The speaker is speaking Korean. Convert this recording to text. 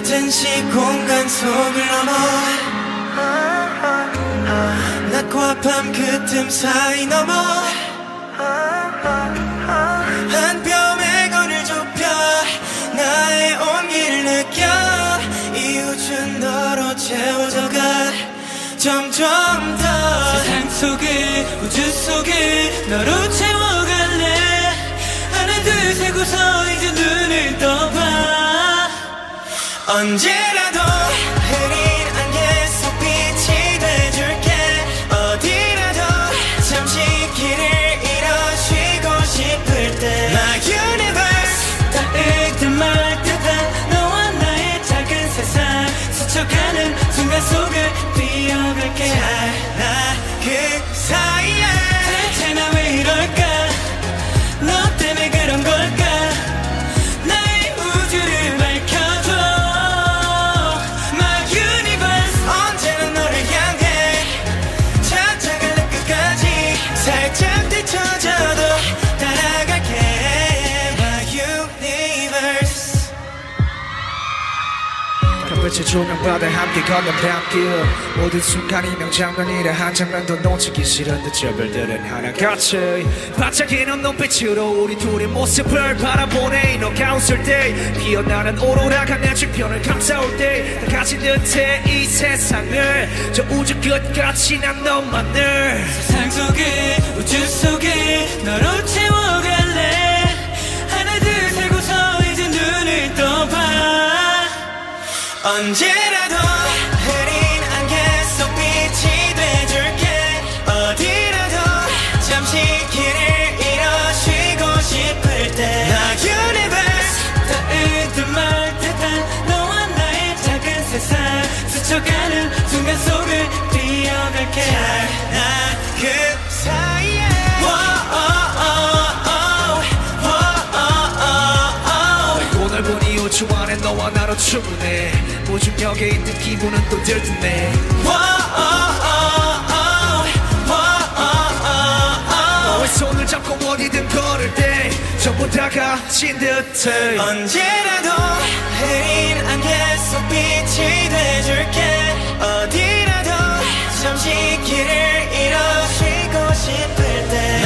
시공간 속을 넘어. 낮과 밤 그 틈 사이 넘어. 한 뼘의 거리를 좁혀 나의 온기를 느껴. 이 우주 너로 채워져가. 점점 더 세상 속에 우주 속에 너로 채워갈래. 하나 둘 셋 고서 이제 눈을 떠봐 언제라도 빛의 조명 받아 함께 걷는 밤길. 모든 순간이 명장면이라 한 장면도 놓치기 싫은 듯 저 별들은 하나같이. 반짝이는 눈빛으로 우리 둘의 모습을 바라보네. 이 너가 웃을 때 피어나는 오로라가 내 주변을 감싸올 때다 가진 듯해 이 세상을. 저 우주 끝까지 난 너만을. 세상 속에 언제라도 흐린 안개 속 빛이 돼줄게. 어디라도 잠시 길을 잃어 쉬고 싶을 때. My universe 닿을 말 듯한 너와 나의 작은 세상. 스쳐가는 순간 속을 뛰어갈게. 나그 사이에. 오늘 보니 안에 너와 바로 충분해. 무중력에 있는 기분은 또 들뜨네 아, 아, 아, 너의 손을 잡고 어디든 걸을 때 전부 다가진 듯해. 언제라도 흐린 안개 속 빛이 돼줄게. 어디라도 잠시 길을 잃어쉬고 싶을 때.